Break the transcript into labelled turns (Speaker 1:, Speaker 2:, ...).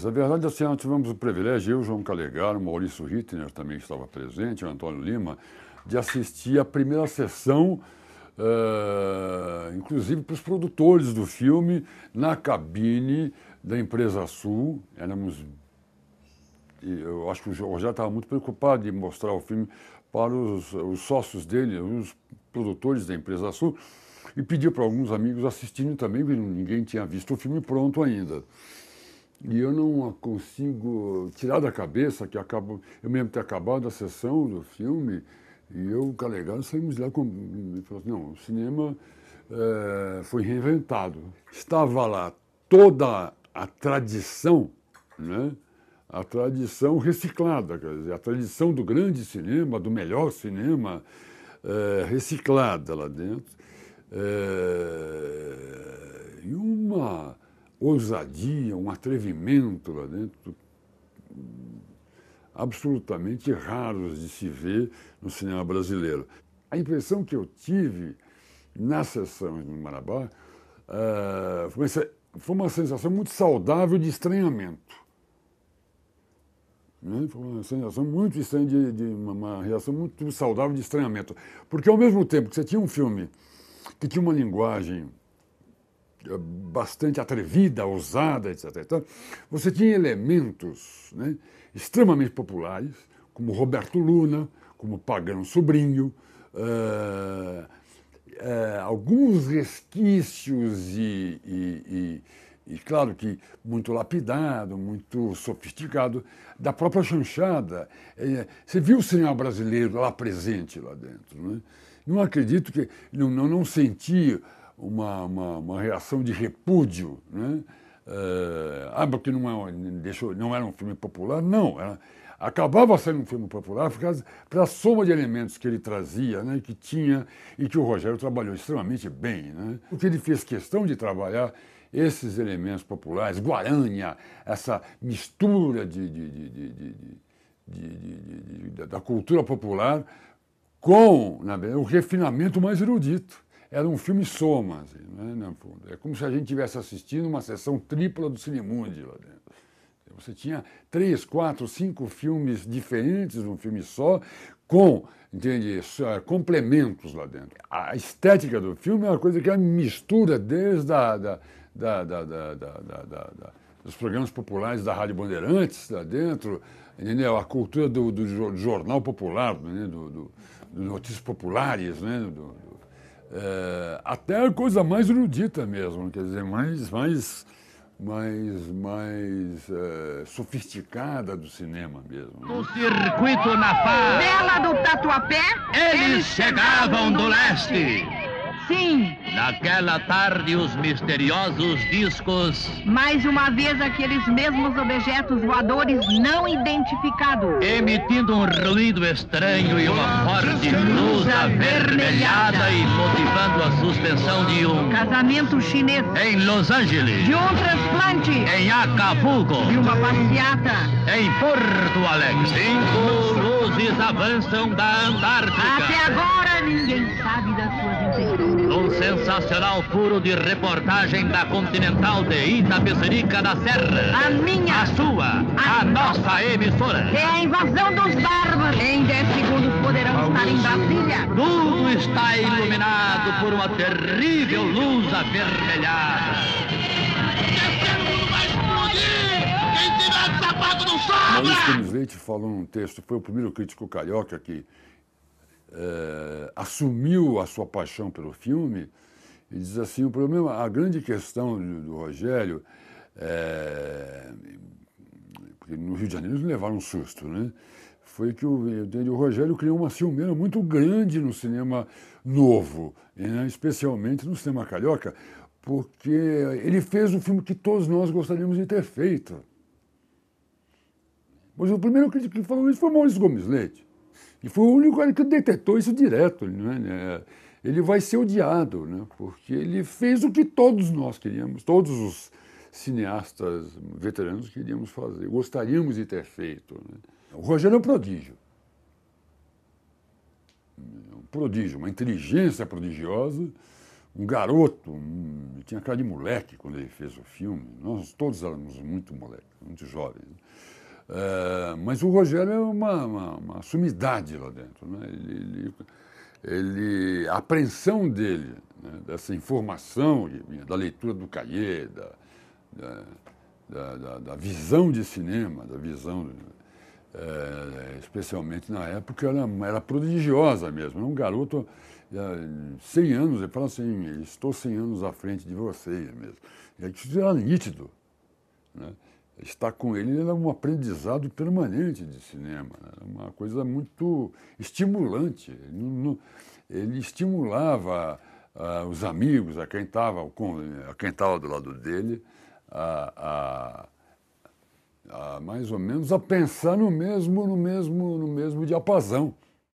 Speaker 1: Na verdade, assim, nós tivemos o privilégio, eu, João Calegaro, Maurício Rittner também estava presente, o Antônio Lima, de assistir a primeira sessão, uh, inclusive para os produtores do filme, na cabine da Empresa Sul. Éramos. Eu acho que o Rogério estava muito preocupado de mostrar o filme para os, os sócios dele, os produtores da Empresa Sul, e pediu para alguns amigos assistirem também, porque ninguém tinha visto o filme pronto ainda. E eu não consigo tirar da cabeça que acabo, eu mesmo ter acabado a sessão do filme e eu, Calegado, saímos lá com. Assim, não, o cinema é, foi reinventado. Estava lá toda a tradição, né? a tradição reciclada, quer dizer, a tradição do grande cinema, do melhor cinema, é, reciclada lá dentro. É, e uma ousadia, um atrevimento lá dentro, absolutamente raros de se ver no cinema brasileiro. A impressão que eu tive na sessão no Marabá foi, uma, foi uma sensação muito saudável de estranhamento. Né? Foi uma sensação muito estranha, de, de uma, uma reação muito saudável de estranhamento. Porque ao mesmo tempo que você tinha um filme que tinha uma linguagem bastante atrevida, ousada, etc. Então, você tinha elementos né, extremamente populares, como Roberto Luna, como Pagano Sobrinho, uh, uh, alguns resquícios e, e, e, e, claro que muito lapidado, muito sofisticado, da própria chanchada. Uh, você viu o cinema brasileiro lá presente lá dentro. Né? Não acredito que, não, não, não senti uma, uma, uma reação de repúdio, né? Uh, ah, porque não, é, deixou, não era um filme popular, não. Era, acabava sendo um filme popular por causa pela soma de elementos que ele trazia, né, que tinha e que o Rogério trabalhou extremamente bem. Né? Porque ele fez questão de trabalhar esses elementos populares, Guarânia, essa mistura de, de, de, da cultura popular com na, o refinamento mais erudito era um filme soma, assim, né, É como se a gente estivesse assistindo uma sessão tripla do Cinemundi lá dentro. Você tinha três, quatro, cinco filmes diferentes num filme só, com entende, complementos lá dentro. A estética do filme é uma coisa que é mistura desde a, da, da, da, da, dos programas populares da Rádio Bandeirantes lá dentro, entendeu? a cultura do, do jornal popular, né? do, do, do notícias populares, né? do, é, até a coisa mais erudita mesmo, quer dizer, mais, mais, mais, mais é, sofisticada do cinema mesmo.
Speaker 2: No circuito na paz.
Speaker 3: Bela do Tatuapé.
Speaker 2: Eles, eles chegavam do leste.
Speaker 3: Sim.
Speaker 2: Naquela tarde, os misteriosos discos.
Speaker 3: Mais uma vez, aqueles mesmos objetos voadores não identificados.
Speaker 2: Emitindo um ruído estranho e uma forte luz avermelhada e motivando a suspensão de um.
Speaker 3: Casamento chinês.
Speaker 2: Em Los Angeles.
Speaker 3: De um transplante.
Speaker 2: Em Acapulco.
Speaker 3: De uma passeata.
Speaker 2: Em Porto Alegre. Cinco luzes avançam da Antártica.
Speaker 3: Até agora, ninguém sabe das suas intenções.
Speaker 2: Um sensacional furo de reportagem da Continental de Itapecerica da Serra.
Speaker 3: A minha.
Speaker 2: A sua. A, a nossa emissora.
Speaker 3: É a invasão dos bárbaros. Em 10 segundos poderão estar em Brasília.
Speaker 2: Tudo está iluminado por uma terrível luz avermelhada.
Speaker 4: Quem tiver sapato não sobra!
Speaker 1: Maurício Leite falou num texto, foi o primeiro crítico carioca que é, assumiu a sua paixão pelo filme e diz assim, o problema, a grande questão do, do Rogério, é, porque no Rio de Janeiro eles levaram um susto, né? foi que o, o Rogério criou uma ciumeira muito grande no cinema novo, né? especialmente no cinema carioca, porque ele fez o filme que todos nós gostaríamos de ter feito. Mas o primeiro crítico que falou isso foi Maurício Gomes Leite. E foi o único que detetou isso direto. Né? Ele vai ser odiado, né? porque ele fez o que todos nós queríamos, todos os cineastas veteranos queríamos fazer, gostaríamos de ter feito. Né? O Rogério é um prodígio. Um prodígio, uma inteligência prodigiosa, um garoto, um, tinha cara de moleque quando ele fez o filme. Nós todos éramos muito moleques, muito jovens. É, mas o Rogério é uma, uma, uma sumidade lá dentro. Né? Ele, ele, ele, a apreensão dele, né? dessa informação, da leitura do cahier, da, da, da, da visão de cinema, da visão, é, especialmente na época, era, era prodigiosa mesmo. Era um garoto 100 anos, ele fala assim, estou 100 anos à frente de vocês mesmo. Isso era nítido. Né? Estar com ele era um aprendizado permanente de cinema, né? uma coisa muito estimulante. Ele, estimulava uh, os amigos, a quem estava a quem estava do lado dele, a, a, a, mais ou menos a pensar no mesmo, no mesmo, no mesmo diapasão.